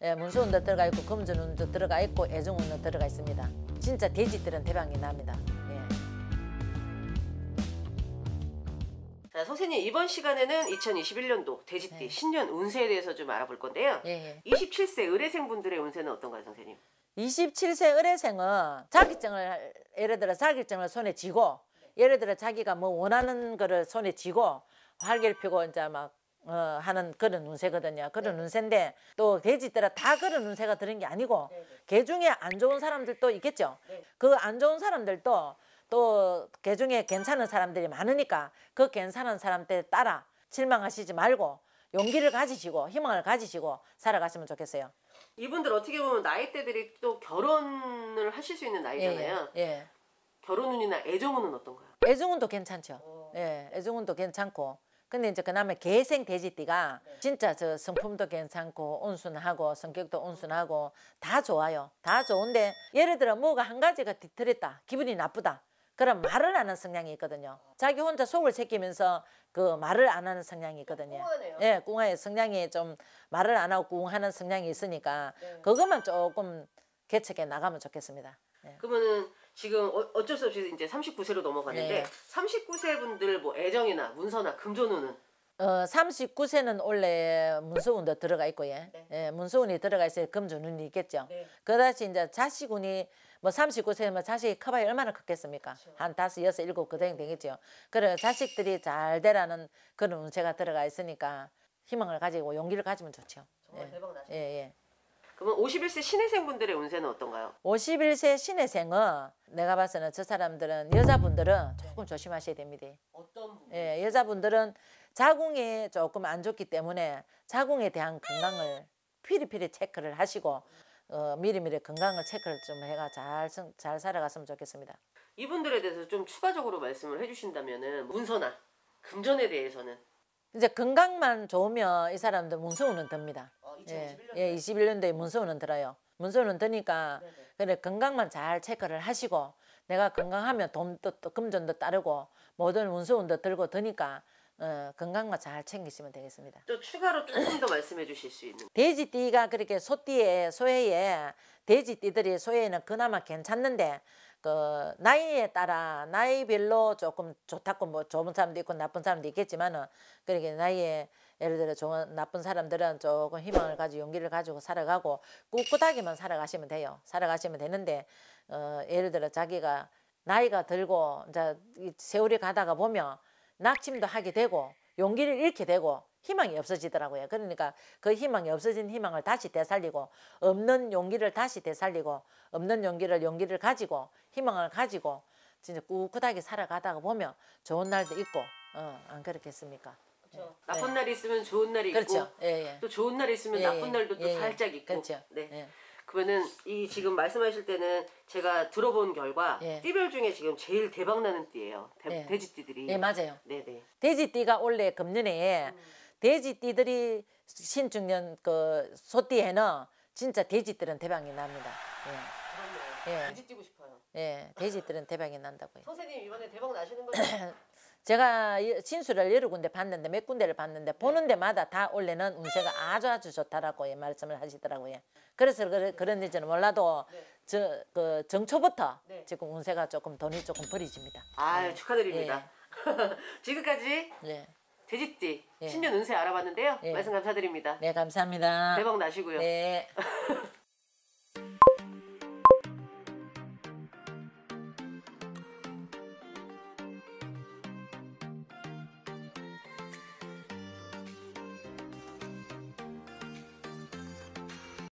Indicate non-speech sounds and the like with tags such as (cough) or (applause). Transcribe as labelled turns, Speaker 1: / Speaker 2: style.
Speaker 1: 예, 문서운도 들어가 있고 금전운도 들어가 있고 애정 운도 들어가 있습니다. 진짜 돼지들은 대박이 납니다. 예.
Speaker 2: 자, 선생님 이번 시간에는 2021년도 돼지띠
Speaker 1: 네.
Speaker 2: 신년 운세에 대해서 좀 알아볼 건데요.
Speaker 1: 예, 예.
Speaker 2: 27세 의뢰생 분들의 운세는 어떤가요, 선생님?
Speaker 1: 27세 의뢰생은 자격증을 예를 들어 자격증을 손에 쥐고 예를 들어 자기가 뭐 원하는 거를 손에 쥐고 활기를 펴고 이제 막 어, 하는 그런 운세거든요. 그런 운세인데 또 돼지들은 다 그런 운세가 드는 게 아니고 개 중에 안 좋은 사람들도 있겠죠.
Speaker 2: 네.
Speaker 1: 그안 좋은 사람들도 또 개 중에 괜찮은 사람들이 많으니까 그 괜찮은 사람들 따라 실망하시지 말고 용기를 가지시고 희망을 가지시고 살아가시면 좋겠어요.
Speaker 2: 이분들 어떻게 보면 나이대들이 또 결혼을 하실 수 있는 나이잖아요.
Speaker 1: 예, 예.
Speaker 2: 결혼운이나 애정운은 어떤가요?
Speaker 1: 애증운도 괜찮죠. 예, 애증운도 괜찮고. 근데 이제 그다음에 개생 돼지띠가 진짜 저 성품도 괜찮고 온순하고 성격도 온순하고 다 좋아요. 다 좋은데 예를 들어 뭐가 한 가지가 뒤틀렸다. 기분이 나쁘다. 그럼 말을 안 하는 성향이 있거든요. 자기 혼자 속을 새기면서 그 말을 안 하는 성향이 있거든요.
Speaker 2: 꿍하네요.
Speaker 1: 예, 꿍하의 성향이 좀 말을 안 하고 꿍하는 성향이 있으니까
Speaker 2: 네.
Speaker 1: 그것만 조금 개척해 나가면 좋겠습니다. 예.
Speaker 2: 그러면은 지금 어- 어쩔 수 없이 이제 39세로 넘어가는데
Speaker 1: 네.
Speaker 2: 39세 분들 뭐 애정이나 문서나 금전운은
Speaker 1: 어, 39세는 원래 문서운도 들어가 있고, 예.
Speaker 2: 네.
Speaker 1: 예, 문서운이 들어가 있어야 금전운이 있겠죠.
Speaker 2: 네.
Speaker 1: 그다시 이제 자식운이 뭐 39세면 자식이 커봐야 얼마나 컸겠습니까?
Speaker 2: 그렇죠.
Speaker 1: 한 다섯, 여섯, 일곱 그 정도 되겠죠. 그래 자식들이 잘 되라는 그런 운세가 들어가 있으니까 희망을 가지고 용기를 가지면 좋죠.
Speaker 2: 정말
Speaker 1: 예.
Speaker 2: 대박 나시네.
Speaker 1: 예, 예.
Speaker 2: 그러면 51세 신혜생 분들의 운세는 어떤가요?
Speaker 1: 51세 신혜생은 내가 봐서는 저 사람들은 여자분들은 조금 조심하셔야 됩니다.
Speaker 2: 어떤 분?
Speaker 1: 예, 여자분들은 자궁이 조금 안 좋기 때문에 자궁에 대한 건강을 피리피리 체크를 하시고 어, 미리미리 건강을 체크를 좀 해가 잘, 성- 잘 살아갔으면 좋겠습니다.
Speaker 2: 이분들에 대해서 좀 추가적으로 말씀을 해주신다면 은 문서나 금전에 대해서는
Speaker 1: 이제 건강만 좋으면 이 사람들 문서운은 듭니다.
Speaker 2: 어,
Speaker 1: 예, 예, 21년도에 문서운은 들어요. 문서운은 드니까
Speaker 2: 네네.
Speaker 1: 그래 건강만 잘 체크를 하시고 내가 건강하면 돈도 또 금전도 따르고 모든 문서운도 들고 드니까 어, 건강만 잘 챙기시면 되겠습니다.
Speaker 2: 또 추가로 조금 더 말씀해 주실 수 있는
Speaker 1: 돼지띠가 그렇게 소띠에 소해에 돼지띠들이 소해에는 그나마 괜찮는데 그 나이에 따라 나이별로 조금 좋다고 뭐 좋은 사람도 있고 나쁜 사람도 있겠지만은 그렇게 나이에 예를 들어 좋은 나쁜 사람들은 조금 희망을 가지고 용기를 가지고 살아가고 꿋꿋하게만 살아가시면 돼요. 살아가시면 되는데 어 예를 들어 자기가 나이가 들고 이제 이 세월이 가다가 보면 낙심도 하게 되고 용기를 잃게 되고 희망이 없어지더라고요. 그러니까 그 희망이 없어진 희망을 다시 되살리고 없는 용기를 다시 되살리고 없는 용기를 용기를 가지고 희망을 가지고 진짜 꿋꿋하게 살아가다가 보면 좋은 날도 있고 어, 안 그렇겠습니까?
Speaker 2: 그렇죠. 나쁜 날이 있으면 좋은 날이 있고
Speaker 1: 그렇죠. 예, 예.
Speaker 2: 또 좋은 날이 있으면
Speaker 1: 예,
Speaker 2: 나쁜
Speaker 1: 예.
Speaker 2: 날도 또
Speaker 1: 예, 예.
Speaker 2: 살짝 있고
Speaker 1: 그렇죠.
Speaker 2: 네.
Speaker 1: 예.
Speaker 2: 그러면은 이 지금 말씀하실 때는 제가 들어본 결과
Speaker 1: 예.
Speaker 2: 띠별 중에 지금 제일 대박 나는 띠예요. 대,
Speaker 1: 예.
Speaker 2: 돼지띠들이.
Speaker 1: 예, 맞아요.
Speaker 2: 네 네.
Speaker 1: 돼지띠가 원래 금년에 돼지띠들이 신중년 그 소띠에는 진짜 돼지들은 대박이 납니다.
Speaker 2: 그렇네요.
Speaker 1: 예.
Speaker 2: 돼지 뛰고 싶어요.
Speaker 1: 예, 예, 돼지들은 대박이 난다고요.
Speaker 2: 선생님 이번에 대박 나시는 거죠? (coughs)
Speaker 1: 제가 이- 진수를 여러 군데 봤는데 몇 군데를 봤는데 보는 데마다 다 원래는 운세가 아주 아주 좋다라고 예, 말씀을 하시더라고요. 그래서 그래, 그런지는 몰라도
Speaker 2: 네.
Speaker 1: 저 그 정초부터
Speaker 2: 네.
Speaker 1: 지금 운세가 조금 돈이 조금 버리집니다.
Speaker 2: 아 축하드립니다. (laughs) 지금까지
Speaker 1: 예,
Speaker 2: 돼지띠
Speaker 1: 예.
Speaker 2: 신년 운세 알아봤는데요.
Speaker 1: 예.
Speaker 2: 말씀 감사드립니다.
Speaker 1: 네 감사합니다.
Speaker 2: 대박 나시고요.
Speaker 1: 네. (laughs)